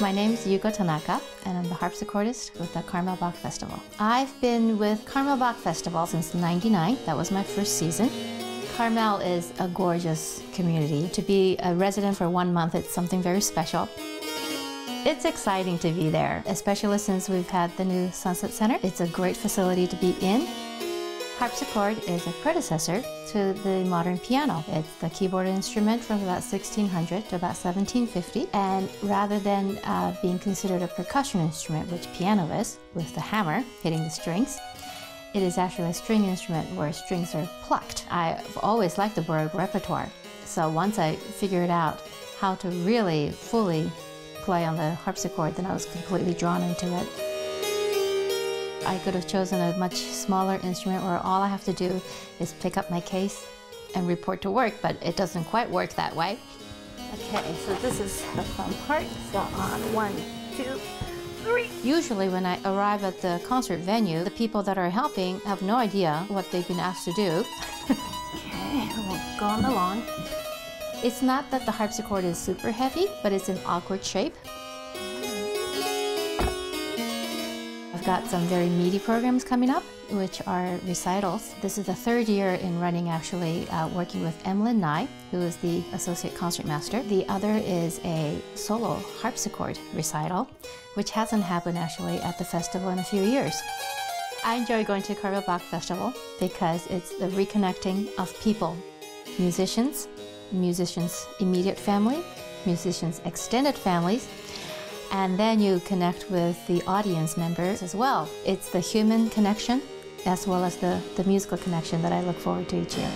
My name is Yuko Tanaka, and I'm the harpsichordist with the Carmel Bach Festival. I've been with Carmel Bach Festival since 99. That was my first season. Carmel is a gorgeous community. To be a resident for one month, it's something very special. It's exciting to be there, especially since we've had the new Sunset Center. It's a great facility to be in. Harpsichord is a predecessor to the modern piano. It's the keyboard instrument from about 1600 to about 1750. And rather than uh, being considered a percussion instrument, which piano is, with the hammer hitting the strings, it is actually a string instrument where strings are plucked. I've always liked the Baroque repertoire. So once I figured out how to really fully play on the harpsichord, then I was completely drawn into it. I could have chosen a much smaller instrument where all I have to do is pick up my case and report to work, but it doesn't quite work that way. Okay, so this is the fun part. So on one, two, three. Usually when I arrive at the concert venue, the people that are helping have no idea what they've been asked to do. okay, we'll go on the lawn. It's not that the harpsichord is super heavy, but it's an awkward shape. I've got some very meaty programs coming up, which are recitals. This is the third year in running, actually, uh, working with Emlyn Ngai, who is the Associate Concertmaster. The other is a solo harpsichord recital, which hasn't happened actually at the festival in a few years. I enjoy going to Carmel Bach Festival because it's the reconnecting of people, musicians, musicians' immediate family, musicians' extended families, and then you connect with the audience members as well. It's the human connection as well as the, the musical connection that I look forward to each year.